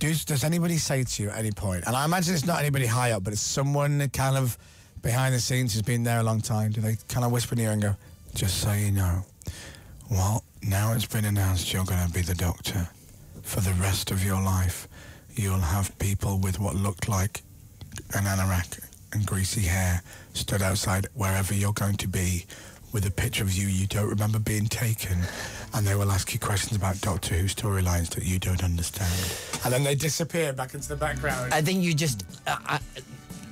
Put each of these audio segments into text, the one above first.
does, does anybody say to you at any point, and I imagine it's not anybody high up, but it's someone kind of behind the scenes who's been there a long time, do they kind of whisper in your ear and go, just so you know, well, now it's been announced you're going to be the doctor for the rest of your life. You'll have people with what looked like an anorak and greasy hair stood outside wherever you're going to be with a picture of you you don't remember being taken and they will ask you questions about Doctor Who storylines that you don't understand. And then they disappear back into the background. I think you just. Uh, I,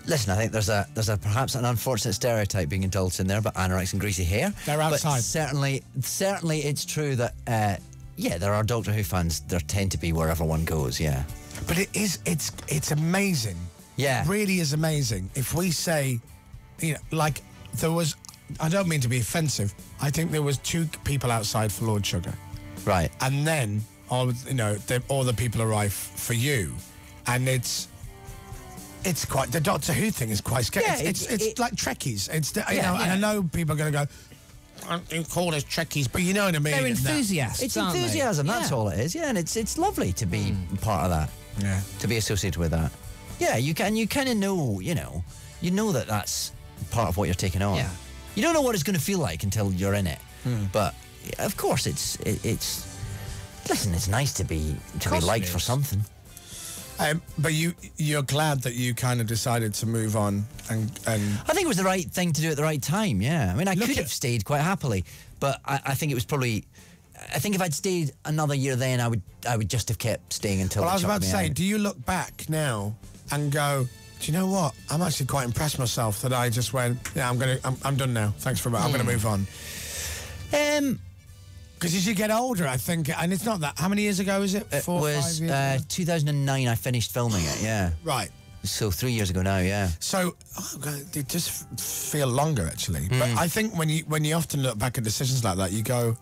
listen, I think there's a there's a perhaps an unfortunate stereotype being indulged in there about anoraks and greasy hair. They're But outside. certainly, certainly, it's true that. Uh, yeah, there are Doctor Who fans. There tend to be wherever one goes. Yeah. But it is it's it's amazing. Yeah. It really is amazing. If we say you know, like there was I don't mean to be offensive. I think there was two people outside for Lord Sugar. Right. And then all you know, the, all the people arrive for you. And it's it's quite the Doctor Who thing is quite scary. Yeah, it's it- it's, it- like Trekkies. It's the, you Yeah, know, and. I know people are going to go. "Aren't You call us Trekkies, but you know what I mean. They're enthusiasts. It's aren't they? enthusiasm. That's Yeah. all it is. Yeah, and it's it's lovely to be hmm. part of that. Yeah. To be associated with that. Yeah, you can. You kind of know. You know. You know that that's part of what you're taking on. Yeah. You don't know what it's going to feel like until you're in it. But of course, it's it, it's. Listen, it's nice to be to be liked for something. Um, but you you're glad that you kind of decided to move on and and I think it was the right thing to do at the right time. Yeah, I mean, I could have stayed quite happily, but I, I think it was probably. I think if I'd stayed another year, then I would I would just have kept staying until. Well, I was about to say, out. do you look back now and go, do you know what? I'm actually quite impressed myself that I just went, yeah, I'm gonna, I'm, I'm done now. Thanks for, I'm gonna Hmm. move on. Um, Because as you get older, I think, and it's not that. How many years ago is it? it Four, was uh, ago? 2009. I finished filming it. Yeah, right. so three years ago now. Yeah. So oh, God, they just feel longer actually. Hmm. But I think when you when you often look back at decisions like that, you go,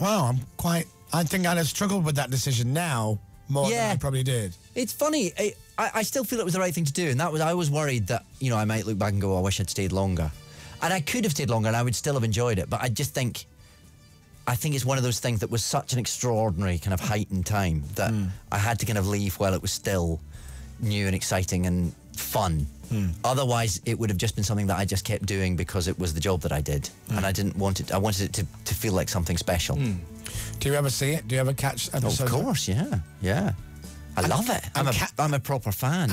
"Wow, I'm quite." I think I'd have struggled with that decision now more Yeah. than I probably did. It's funny. I, I I still feel it was the right thing to do, and that was I was worried that you know I might look back and go, "Oh, I wish I'd stayed longer, and I could have stayed longer, and I would still have enjoyed it. But I just think, I think it's one of those things that was such an extraordinary kind of heightened time that hmm. I had to kind of leave while it was still new and exciting and fun. Hmm. Otherwise, it would have just been something that I just kept doing because it was the job that I did, hmm. and I didn't want it. I wanted it to, to feel like something special. Do you ever see it? Do you ever catch Of course, yeah, yeah. I love it. I'm and a, ca- I'm a proper fan.